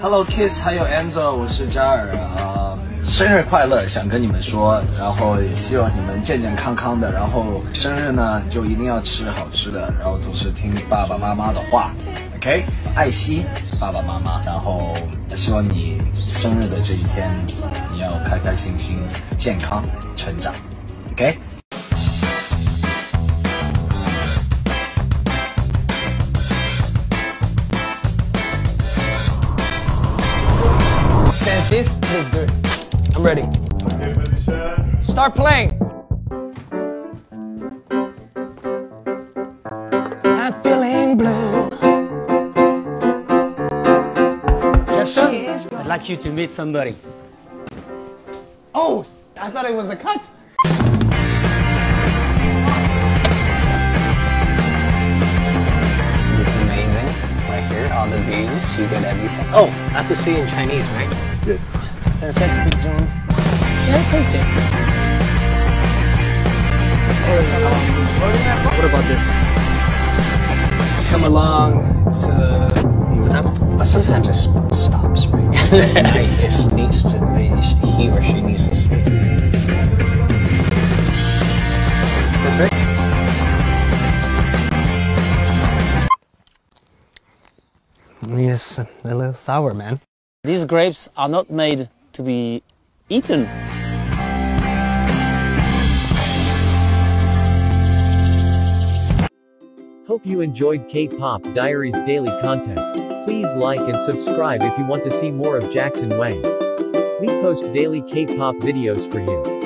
Hello Kiss，还有 Angel，我是扎尔啊、生日快乐，想跟你们说，然后也希望你们健健康康的，然后生日呢就一定要吃好吃的，然后同时听爸爸妈妈的话，OK，爱惜爸爸妈妈，然后希望你生日的这一天你要开开心心、健康成长，OK。Do it. I'm ready. Start playing. I'm feeling blue. Just I'd like you to meet somebody. Oh, I thought it was a cut. This is amazing. Right here, all the views, you get everything. Oh, I have to say in Chinese, right? Yes. Big Zoom. Yeah, taste it. What about this? Come along to. But sometimes it stops, right? it needs to, he or she needs to sleep. Perfect. It's a little sour, man. These grapes are not made to be eaten. Hope you enjoyed K-Pop Diaries daily content. Please like and subscribe if you want to see more of Jackson Wang. We post daily K-pop videos for you.